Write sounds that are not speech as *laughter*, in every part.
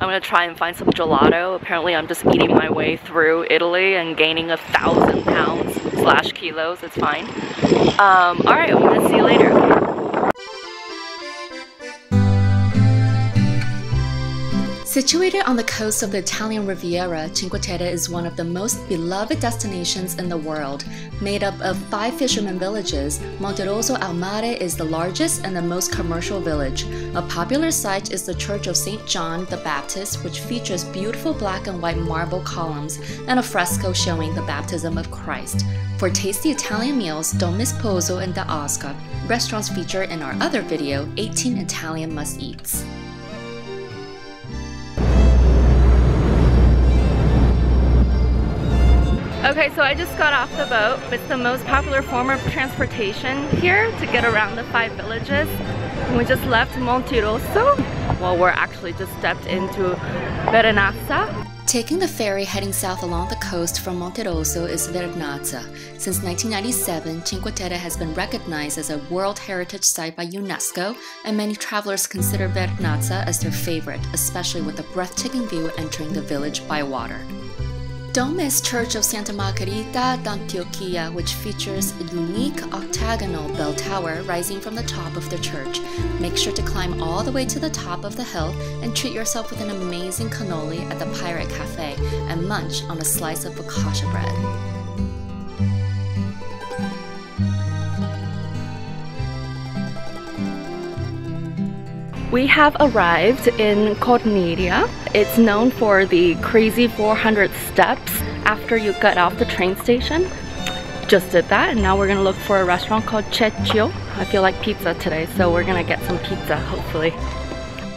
I'm gonna try and find some gelato. Apparently I'm just eating my way through Italy and gaining a thousand pounds slash kilos. It's fine. Um, Alright, I'm gonna see you later. Situated on the coast of the Italian Riviera, Cinque Terre is one of the most beloved destinations in the world. Made up of five fishermen villages, Monterosso al Mare is the largest and the most commercial village. A popular site is the Church of St. John the Baptist, which features beautiful black and white marble columns and a fresco showing the baptism of Christ. For tasty Italian meals, don't miss Pozzo and Da Oscar, restaurants featured in our other video, 18 Italian must-eats. Okay, so I just got off the boat. It's the most popular form of transportation here to get around the five villages. We just left Monterosso. Well, we're actually just stepped into Vernazza. Taking the ferry heading south along the coast from Monterosso is Vernazza. Since 1997, Cinque Terre has been recognized as a World Heritage Site by UNESCO, and many travelers consider Vernazza as their favorite, especially with the breathtaking view entering the village by water. Don't miss Church of Santa Margherita d'Antiochia, which features a unique octagonal bell tower rising from the top of the church. Make sure to climb all the way to the top of the hill and treat yourself with an amazing cannoli at the Pirate Cafe and munch on a slice of focaccia bread. We have arrived in Corniglia. It's known for the crazy 400 steps after you get off the train station. Just did that and now we're gonna look for a restaurant called Cecio. I feel like pizza today, so we're gonna get some pizza, hopefully.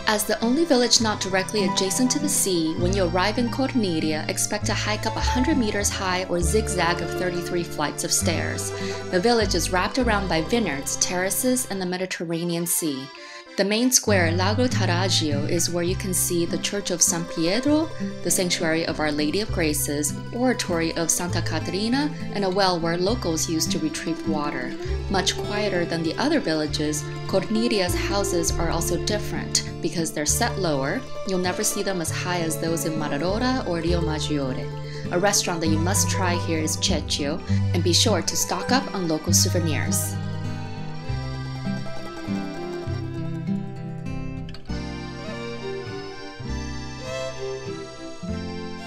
As the only village not directly adjacent to the sea, when you arrive in Corniglia, expect to hike up 100 meters high or zigzag of 33 flights of stairs. The village is wrapped around by vineyards, terraces, and the Mediterranean Sea. The main square, Largo Taragio, is where you can see the Church of San Pietro, the Sanctuary of Our Lady of Graces, Oratory of Santa Caterina, and a well where locals used to retrieve water. Much quieter than the other villages, Corniglia's houses are also different because they're set lower. You'll never see them as high as those in Manarola or Rio Maggiore. A restaurant that you must try here is Cecio, and be sure to stock up on local souvenirs.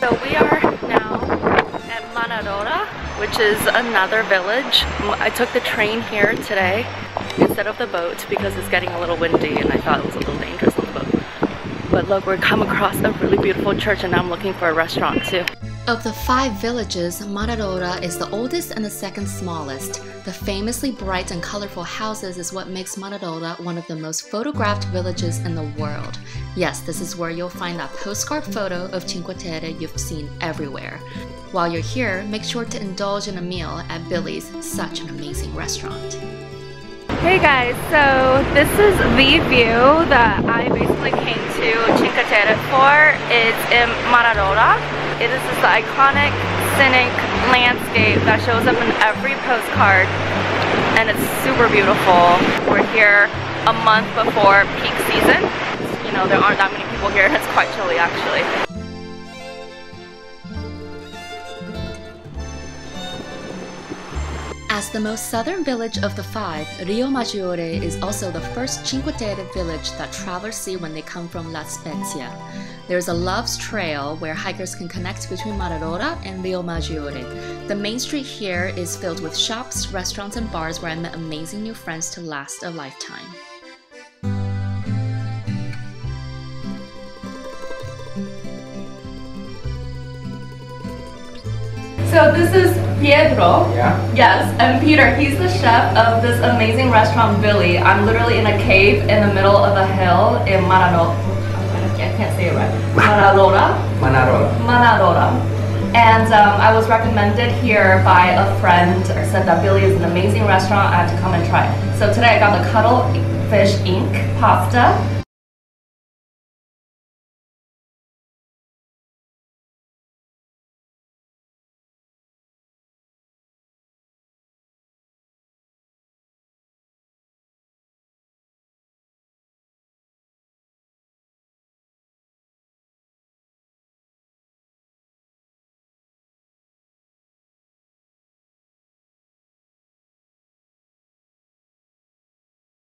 So we are now at Manarola, which is another village. I took the train here today instead of the boat because it's getting a little windy and I thought it was a little dangerous on the boat. But look, we're come across a really beautiful church and I'm looking for a restaurant too. Of the five villages, Manarola is the oldest and the second smallest. The famously bright and colorful houses is what makes Manarola one of the most photographed villages in the world. Yes, this is where you'll find that postcard photo of Cinque Terre you've seen everywhere. While you're here, make sure to indulge in a meal at Billy's, such an amazing restaurant. Hey guys, so this is the view that I basically came to Cinque Terre for. It's in Manarola. It is this iconic, scenic landscape that shows up in every postcard and it's super beautiful. We're here a month before peak season. You know, there aren't that many people here and *laughs* it's quite chilly actually. As the most southern village of the five, Rio Maggiore is also the first Cinque Terre village that travelers see when they come from La Spezia. There's a Love's Trail where hikers can connect between Manarola and Rio Maggiore. The main street here is filled with shops, restaurants, and bars where I met amazing new friends to last a lifetime. So this is Pietro. Yeah. Yes, and Peter, he's the chef of this amazing restaurant, Billy. I'm literally in a cave in the middle of a hill in Manaro. I can't say it right. Manarola. Manarola. Manarola. And um, I was recommended here by a friend who said that Billy is an amazing restaurant. I have to come and try. It. So today I got the Cuttlefish ink pasta